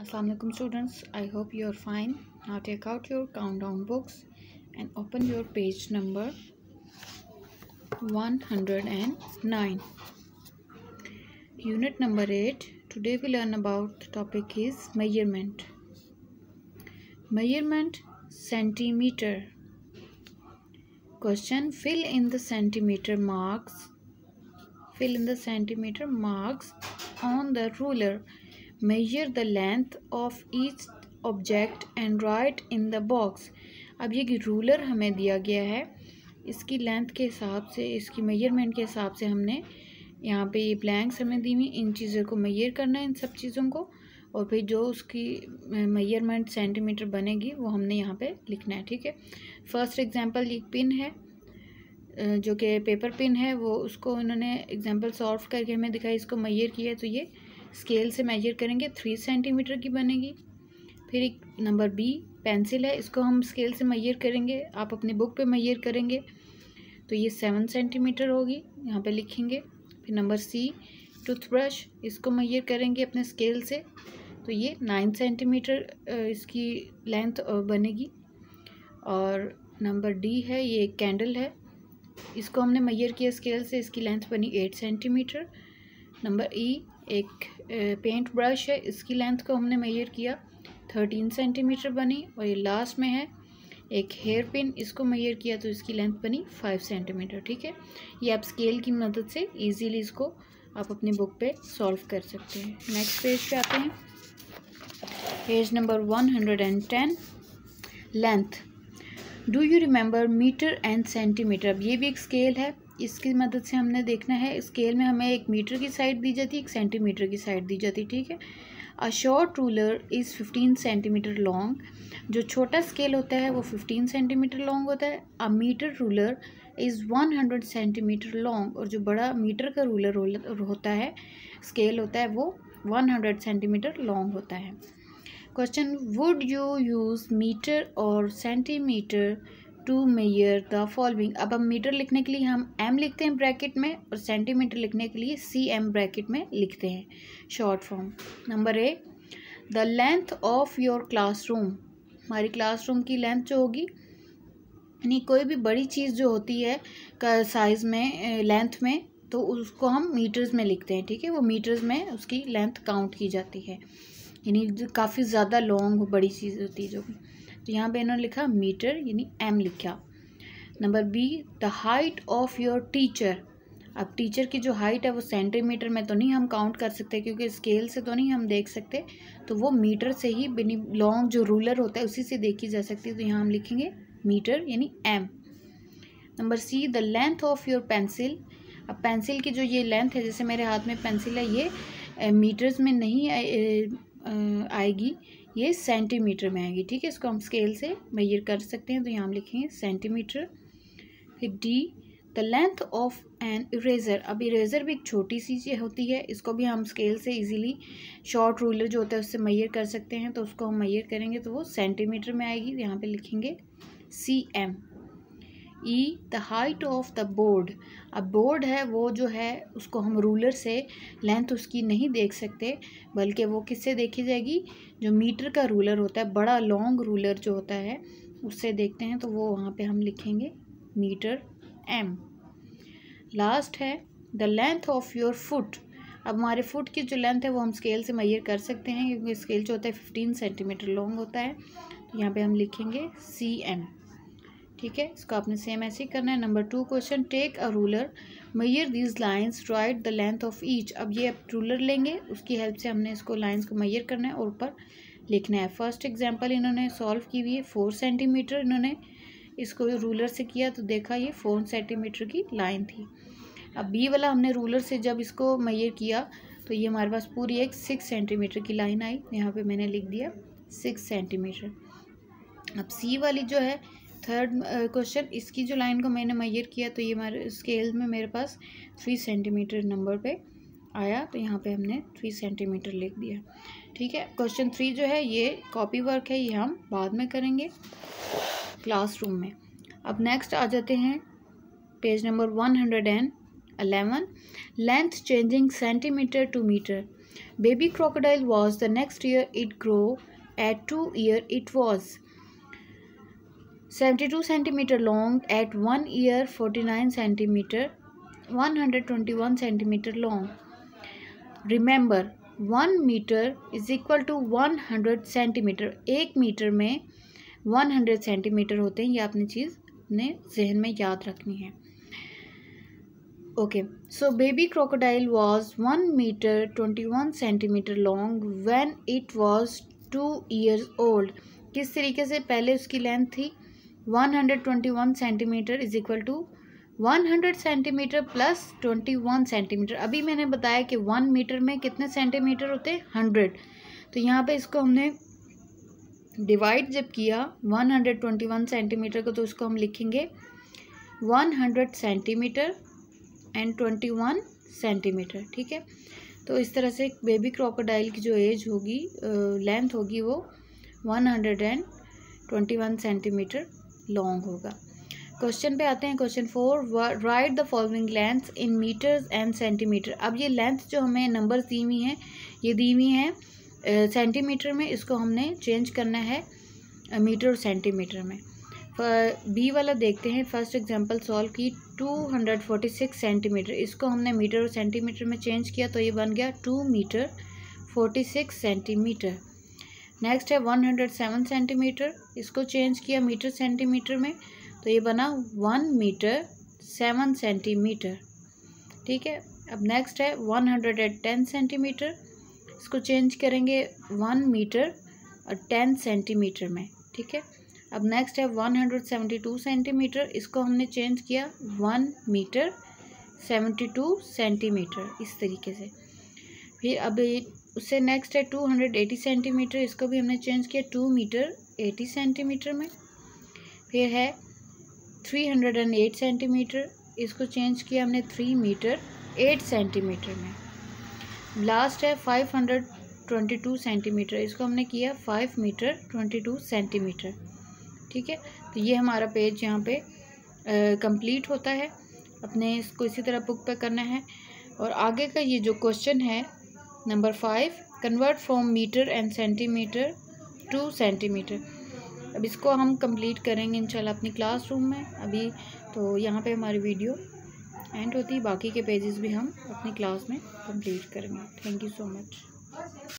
Assalamualaikum students. I hope you are fine. Now take out your countdown books and open your page number 109 unit number 8 today we learn about the topic is measurement. Measurement centimeter. Question fill in the centimeter marks. Fill in the centimeter marks on the ruler measure the length of each object and write in the box. अब ये ruler हमें दिया गया है। इसकी length के हिसाब से, इसकी मेज़रमेंट के हिसाब से हमने यहाँ पे ये ब्लैंक्स हमें दी हुई। इन चीज़ों को मेयर करना है इन सब चीज़ों को। और फिर जो उसकी मेज़रमेंट सेंटीमीटर बनेगी, वो हमने यहाँ पे लिखना है, ठीक है? फ़र्स्ट एग्जांपल ये पिन है जो कि पेपर पिन है, वो उसको इन्होंने एग्जांपल सॉल्व करके हमें दिखाई, इसको मैयर किया तो ये स्केल से मेजर करेंगे थ्री सेंटीमीटर की बनेगी। फिर एक नंबर बी पेंसिल है, इसको हम स्केल से मैयर करेंगे, आप अपनी बुक पे मैयर करेंगे। तो ये सेवन सेंटीमीटर होगी, यहाँ पे लिखेंगे। फिर नंबर सी टूथब्रश इसको मैयर करेंगे अपने स्केल से। तो ये नाइन सेंटीमीटर इसकी लेंथ बनेगी। और नंबर डी है, ये कैंडल है। इसको हमने मैयर किया स्केल से, इसकी लेंथ बनी एट सेंटीमीटर नंबर ई एक पेंट ब्रश है, इसकी लेंथ को हमने मेजर किया थर्टीन सेंटीमीटर बनी और ये लास्ट में है, एक हेयर पिन इसको मेजर किया तो इसकी लेंथ बनी फाइव सेंटीमीटर ठीक है? ये आप स्केल की मदद से इजीली इसको आप अपनी बुक पे सॉल्व कर सकते हैं। नेक्स्ट पेज पे आते हैं। Page number one hundred and ten length do you remember metre and centimetre अब ये भी एक स्केल है। इसकी मदद से हमने देखना है। स्केल में हमें एक मीटर की साइड दी जाती है एक सेंटीमीटर की साइड दी जाती, ठीक है? A short ruler is fifteen centimetre long जो छोटा स्केल होता है, वो फिफ्टीन सेंटीमीटर लॉन्ग होता है। A metre ruler is one hundred centimetre long और जो बड़ा मीटर का रूलर होता है स्केल होता है, वो वन हंड्रेड सेंटीमीटर लॉन्ग होता है। Question would you use metre और centimetre to measure the following अब हम मीटर लिखने के लिए हम एम लिखते हैं ब्रैकेट में और सेंटीमीटर लिखने के लिए सी एम ब्रैकेट में लिखते हैं. Short form number a the length of your classroom हमारी क्लासरूम की लेंथ जो होगी, यानी कोई भी बड़ी चीज़ जो होती है साइज़ में लेंथ में तो उसको हम मीटर्स में लिखते हैं, ठीक है? वो मीटर्स में उसकी लेंथ काउंट की जाती है. यानी काफ़ी ज़्यादा लॉन्ग बड़ी चीज़ होती है जो तो यहाँ पे इन्होंने लिखा मीटर यानी एम लिखा। Number B the height of your teacher अब टीचर की जो हाइट है वो सेंटीमीटर में तो नहीं हम काउंट कर सकते क्योंकि स्केल से तो नहीं हम देख सकते। तो वो मीटर से ही बिनी लॉन्ग जो रूलर होता है उसी से देखी जा सकती है। तो यहाँ हम लिखेंगे मीटर यानी M number C the length of your pencil अब पेंसिल की जो ये लेंथ है, जैसे मेरे हाथ में पेंसिल है, ये मीटर्स में नहीं आएगी। ये सेंटीमीटर में आएगी, ठीक है? इसको हम स्केल से मेजर कर सकते हैं तो यहाँ हम लिखेंगे सेंटीमीटर फिर D the length of an eraser अब इरेज़र भी एक छोटी सी चीज़ होती है, इसको भी हम स्केल से इजीली शॉर्ट रूलर जो होता है उससे मैयर कर सकते हैं तो उसको हम मैयर करेंगे तो वो सेंटीमीटर में आएगी, यहाँ पे लिखेंगे C M E the height of the board अब बोर्ड है, वो जो है, उसको हम रूलर से लेंथ उसकी नहीं देख सकते, बल्कि वो किससे देखी जाएगी? जो मीटर का रूलर होता है, बड़ा लॉन्ग रूलर जो होता है, उससे देखते हैं तो वो वहाँ पे हम लिखेंगे मीटर एम लास्ट है the length of your foot अब हमारे फुट की जो लेंथ है, वो हम स्केल से मैयर कर सकते हैं, क्योंकि स्केल जो होता है फिफ्टीन सेंटीमीटर लॉन्ग होता है। तो यहाँ पे हम लिखेंगे सी एम ठीक है? इसको आपने सेम ऐसे ही करना है। Number two question take a ruler measure these lines write the length of each अब ये अब रूलर लेंगे, उसकी हेल्प से हमने इसको लाइंस को मैयर करना है और ऊपर लिखना है। फ़र्स्ट एग्ज़ाम्पल इन्होंने सॉल्व की हुई है फोर सेंटीमीटर इन्होंने इसको रूलर से किया तो देखा ये फोर सेंटीमीटर की लाइन थी। अब बी वाला हमने रूलर से जब इसको मैयर किया तो ये हमारे पास पूरी एक सिक्स सेंटीमीटर की लाइन आई। यहाँ पे मैंने लिख दिया सिक्स सेंटीमीटर अब सी वाली जो है थर्ड क्वेश्चन uh, इसकी जो लाइन को मैंने मैयर किया तो ये हमारे स्केल में मेरे पास थ्री सेंटीमीटर नंबर पे आया तो यहाँ पे हमने थ्री सेंटीमीटर लिख दिया। ठीक है? क्वेश्चन थ्री जो है ये कॉपी वर्क है ये हम बाद में करेंगे क्लासरूम में। अब नेक्स्ट आ जाते हैं page number one hundred and eleven length changing centimetre to metre baby crocodile was the next year it grow at two year it was. 72 centimeter long at one year 49 centimeter 121 centimeter long remember one centimetre long. Remember, one metre is equal to one hundred centimetre. एक metre में one hundred centimetre होते हैं, ये आपने चीज़ अपने जहन में याद रखनी है। Okay, so baby crocodile was one metre twenty one centimetre long when it was two years old. किस तरीके से पहले उसकी लेंथ थी? One hundred twenty one centimetre is equal to one hundred centimetre plus twenty one centimetre. अभी मैंने बताया कि वन मीटर में कितने सेंटीमीटर होते हैं? हंड्रेड। तो यहाँ पे इसको हमने डिवाइड जब किया one hundred twenty one centimetre को तो उसको हम लिखेंगे one hundred centimetre and twenty one centimetre, ठीक है? तो इस तरह से बेबी क्रोकोडाइल की जो एज होगी लेंथ होगी वो one hundred and twenty one centimetre. Long होगा। क्वेश्चन पे आते हैं question four write the following length in metres and centimetre अब ये लेंथ जो हमें नंबर दी हुई हैं, ये दी हुई हैं सेंटीमीटर में, इसको हमने चेंज करना है मीटर और सेंटीमीटर में। बी वाला देखते हैं फ़र्स्ट एग्जांपल सॉल्व की two hundred forty six centimetre इसको हमने मीटर और सेंटीमीटर में चेंज किया तो ये बन गया two metre forty six centimetre next है वन हंड्रेड सेवन सेंटीमीटर इसको चेंज किया मीटर सेंटीमीटर में। तो ये बना वन मीटर सेवन सेंटीमीटर ठीक है? अब नेक्स्ट है one hundred and ten centimetre इसको चेंज करेंगे वन मीटर और टेन सेंटीमीटर में। ठीक है? अब नेक्स्ट है one hundred seventy two centimetre इसको हमने चेंज किया one metre seventy two centimetre इस तरीके से। फिर अब उससे नेक्स्ट है टू हंड्रेड एटी सेंटीमीटर इसको भी हमने चेंज किया टू मीटर एटी सेंटीमीटर में। फिर है three hundred and eight centimetre इसको चेंज किया हमने थ्री मीटर एट सेंटीमीटर में। लास्ट है five hundred twenty two centimetre इसको हमने किया five metre twenty two centimetre ठीक है? तो ये हमारा पेज यहाँ पे कंप्लीट होता है। अपने इसको इसी तरह बुक पे करना है। और आगे का ये जो क्वेश्चन है number five convert from metre and centimetre to centimetre अब इसको हम कंप्लीट करेंगे इंशाल्लाह अपनी क्लासरूम में, अभी तो यहाँ पे हमारी वीडियो एंड होती है बाकी के पेजेस भी हम अपनी क्लास में कंप्लीट करेंगे। Thank you so much